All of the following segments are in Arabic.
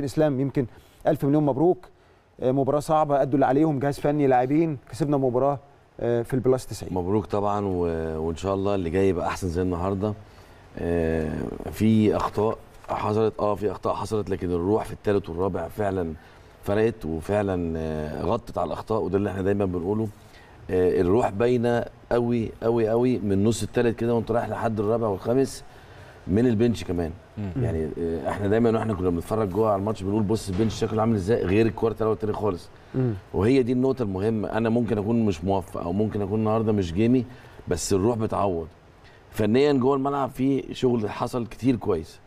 كابتن اسلام يمكن ألف مليون مبروك. آه، مباراة صعبة أدوا اللي عليهم جهاز فني لاعبين. كسبنا مباراة آه، في البلاس 90 مبروك طبعا. وإن شاء الله اللي جاي يبقى أحسن زي النهارده. آه، في أخطاء حصلت آه في أخطاء حصلت لكن الروح في الثالث والرابع فعلا فرقت وفعلا غطت على الأخطاء وده اللي إحنا دايما بنقوله. الروح باينة قوي قوي قوي من نص الثالث كده وأنت رايح لحد الرابع والخامس. من ال bench كمان. يعني آه، إحنا دايما وإحنا كنا بنتفرج جوه على الماتش بنقول بص ال bench شكله عامل إزاي غير ال quarter الأول والتاني خالص. مم. وهي دي النقطة المهمة. أنا ممكن أكون مش موفق أو ممكن أكون النهاردة مش جيمي بس الروح بتعوض. فنيا جوه الملعب في شغل حصل كتير كويس.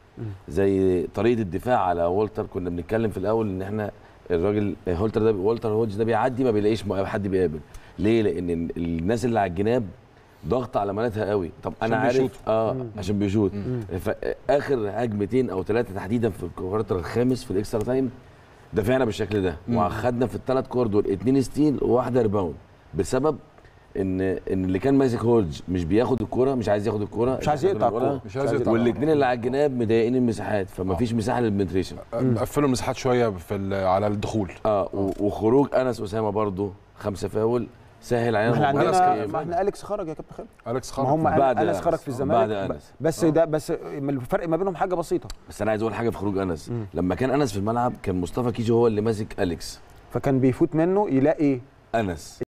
زي طريقة الدفاع على والتر. كنا بنتكلم في الأول إن إحنا الراجل والتر ده والتر هودج ده بيعدي ما بيلاقيش حد بيقابل. ليه؟ ال- الناس اللي على الجناب ضغط على مالتها قوي. طب أنا عارف بيشوطوا. آه عشان بيشوط. فاخر هجمتين أو ثلاثة تحديدا في ال quarter الخامس في ال extra time دافعنا بالشكل ده. وأخدنا في الثلاث كور دول اثنين steal وواحدة rebound. بسبب إن إن اللي كان ماسك هودج مش بياخد الكوره مش عايز ياخد الكوره مش عايز يقطع الكورة. مش عايز يقطع. والاثنين اللي على الجناب مضايقين المساحات فما فيش مساحة لل penetration قفلوا المساحات شوية في على الدخول. آه وخروج أنس أسامة برضو خمسة فاول. سهل علينا إحنا. عندنا ما إحنا أليكس خرج يا كابتن خالد. أليكس خرج هم بعد انس. خرج في بعد الزمالك أنس. بس ده بس الفرق ما بينهم حاجة بسيطة. بس أنا عايز أقول حاجة في خروج أنس. لما كان أنس في الملعب كان مصطفى كيجو هو اللي ماسك أليكس. فكان بيفوت منه يلاقي أنس.